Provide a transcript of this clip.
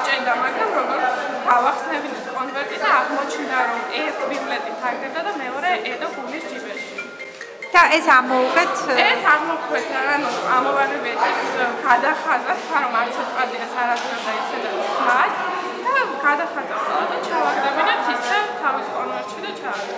აჭენდა, მაგრამ როგორც გავახსნევინეთ კონვერტი და აღმოჩნდა, რომ ერთ ბილეტი საგდება და მეორე ედო გულის ჯიბეში. და ეს ამოვუყეთ ეს ამოვუყეთ ანუ ამოვარებეთ ეს გადახაზა თქვა რომ არც ერთ პარტიას არ აძლევდა ისედაც ხმას და გადახაზა ყველა და ჩავაგდებინეთ ისე თავის კონვერტში და ჩავაგდებინეთ